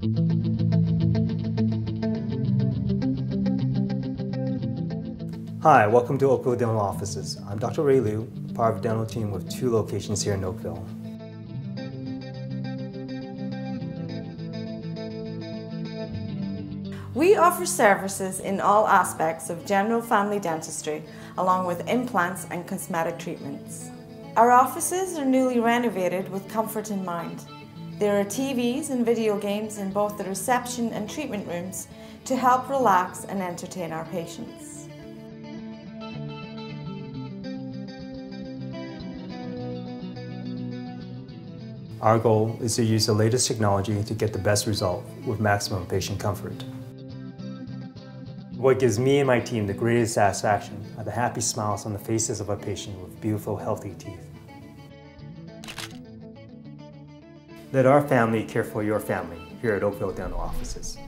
Hi, welcome to Oakville Dental Offices. I'm Dr. Ray Liu, part of the dental team with two locations here in Oakville. We offer services in all aspects of general family dentistry, along with implants and cosmetic treatments. Our offices are newly renovated with comfort in mind. There are TVs and video games in both the reception and treatment rooms to help relax and entertain our patients. Our goal is to use the latest technology to get the best result with maximum patient comfort. What gives me and my team the greatest satisfaction are the happy smiles on the faces of our patients with beautiful, healthy teeth. Let our family care for your family here at Oakville Dental Offices.